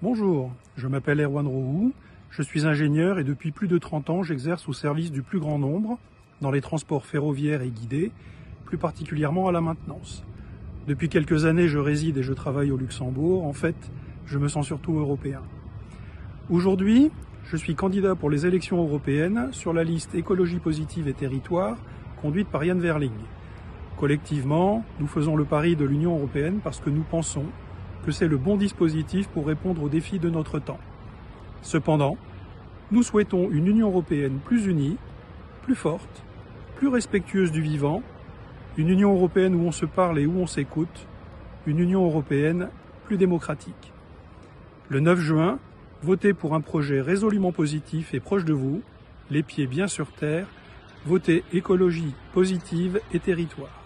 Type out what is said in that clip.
Bonjour, je m'appelle Erwan Rohou, je suis ingénieur et depuis plus de 30 ans j'exerce au service du plus grand nombre, dans les transports ferroviaires et guidés, plus particulièrement à la maintenance. Depuis quelques années je réside et je travaille au Luxembourg, en fait je me sens surtout européen. Aujourd'hui, je suis candidat pour les élections européennes sur la liste Écologie positive et territoire conduite par Yann Verling. Collectivement, nous faisons le pari de l'Union européenne parce que nous pensons que c'est le bon dispositif pour répondre aux défis de notre temps. Cependant, nous souhaitons une Union européenne plus unie, plus forte, plus respectueuse du vivant, une Union européenne où on se parle et où on s'écoute, une Union européenne plus démocratique. Le 9 juin, votez pour un projet résolument positif et proche de vous, les pieds bien sur terre, votez écologie positive et territoire.